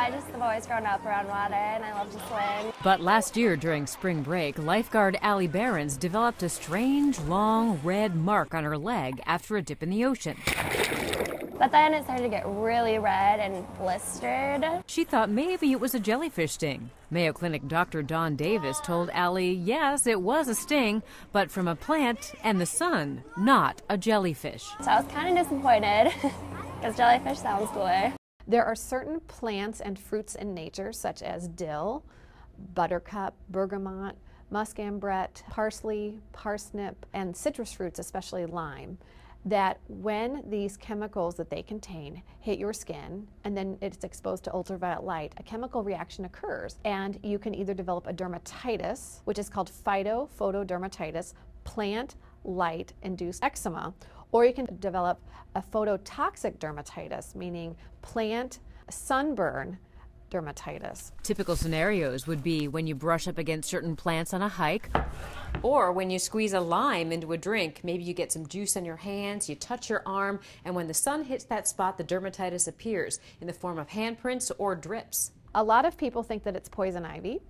I just have always grown up around water and I love to swim. But last year during spring break, lifeguard Allie Behrens developed a strange, long, red mark on her leg after a dip in the ocean. But then it started to get really red and blistered. She thought maybe it was a jellyfish sting. Mayo Clinic Dr. Dawn Davis told Allie, yes, it was a sting, but from a plant and the sun, not a jellyfish. So I was kind of disappointed because jellyfish sounds cooler. There are certain plants and fruits in nature, such as dill, buttercup, bergamot, musk ambrette, parsley, parsnip, and citrus fruits, especially lime, that when these chemicals that they contain hit your skin and then it's exposed to ultraviolet light, a chemical reaction occurs. And you can either develop a dermatitis, which is called phytophotodermatitis, plant light induced eczema, or you can develop a phototoxic dermatitis, meaning plant sunburn dermatitis. Typical scenarios would be when you brush up against certain plants on a hike, or when you squeeze a lime into a drink. Maybe you get some juice on your hands, you touch your arm, and when the sun hits that spot, the dermatitis appears in the form of handprints or drips. A lot of people think that it's poison ivy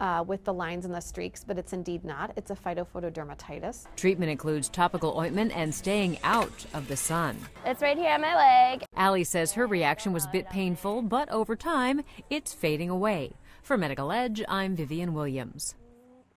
uh, with the lines and the streaks, but it's indeed not. It's a phytophotodermatitis. Treatment includes topical ointment and staying out of the sun. It's right here on my leg. Allie says her reaction was a bit painful, but over time, it's fading away. For Medical Edge, I'm Vivien Williams.